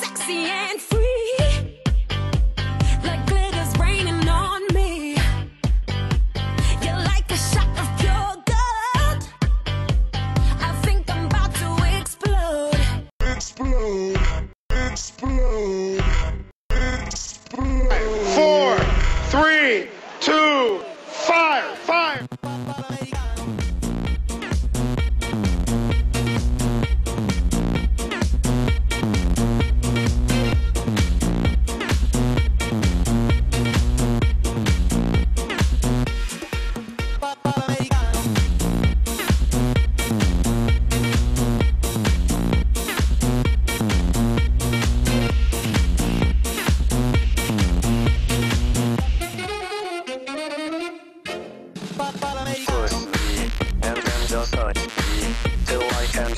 sexy and free. Like glitters raining on me. You're like a shot of pure gold. I think I'm about to explode. Explode. Explode. Explode. Four, three, two, fire, fire Push me, and then just touch me, till I can